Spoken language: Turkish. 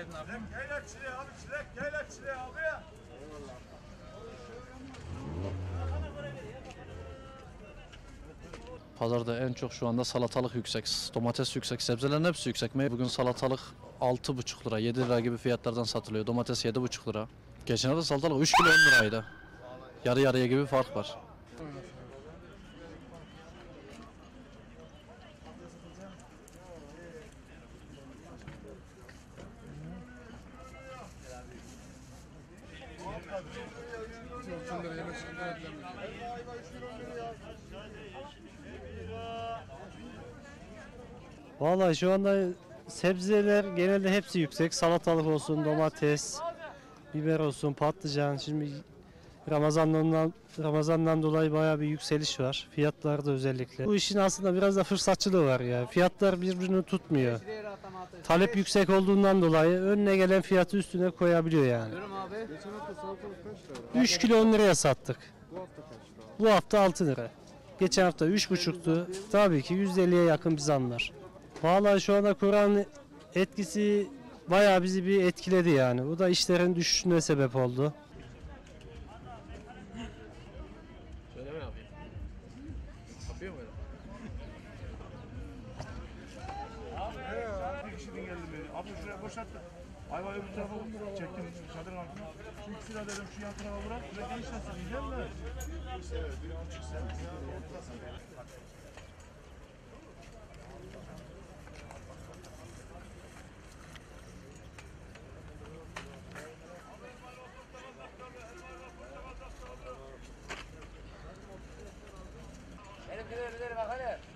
abi. Çilek gel çileği abi çilek gel çileği abi. Pazarda en çok şu anda salatalık yüksek, domates yüksek, sebzelerin hepsi yüksek. Bugün salatalık 6,5 lira, 7 lira gibi fiyatlardan satılıyor. Domates 7,5 lira. Geçen hafta salatalık 3 kilo 10 liraydı. Yarı yarıya gibi fark var. Vallahi şu anda sebzeler genelde hepsi yüksek. Salatalık olsun, domates, biber olsun, patlıcan. Şimdi Ramazan'dan Ramazan'dan dolayı bayağı bir yükseliş var. Fiyatlarda özellikle. Bu işin aslında biraz da fırsatçılığı var ya. Fiyatlar birbirini tutmuyor. Talep yüksek olduğundan dolayı önüne gelen fiyatı üstüne koyabiliyor yani. 3 kilo 10 liraya sattık. Bu hafta 6 lira. Geçen hafta 3,5'tu. Tabii ki %50'ye yakın bir zam var. Vallahi şu anda Kur'an etkisi bayağı bizi bir etkiledi yani. Bu da işlerin düşüşüne sebep oldu. Yapıyor mu öyle? Bir kişiden geldim beni. Abi şuraya boşalttı. Ayva öbür tarafa çektim çadırın altına. Şu ikisini dedim şu yan tarafa bırak. Şuraya genişlesin diyeceğim de. Evet, bir buçuk sene. Benim gidelim gidelim bak hadi.